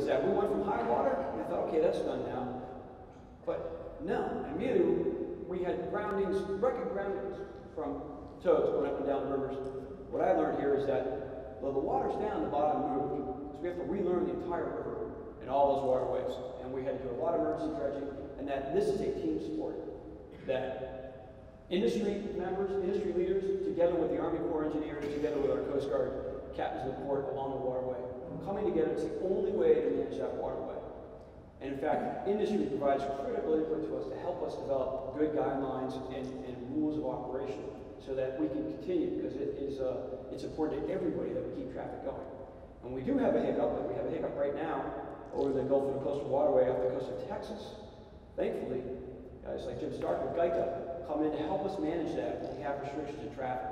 was that we went from high water, and I thought, okay, that's done now. But no, immediately we had groundings, record groundings from toads going up and down rivers. What I learned here is that, well, the water's down, the bottom moved. So we have to relearn the entire river and all those waterways. And we had to do a lot of emergency dredging, and that this is a team sport. That industry members, industry leaders, together with the Army Corps engineers, together with our Coast Guard captains of the port along the waterway, together, it's the only way to manage that waterway. And in fact, industry provides critical input to us to help us develop good guidelines and, and rules of operation so that we can continue because it is uh, it's important to everybody that we keep traffic going. And we do have a hiccup, like we have a hiccup right now over the Gulf Intracoastal Waterway off the coast of Texas. Thankfully, guys like Jim Stark with GICA come in to help us manage that we have restrictions in traffic.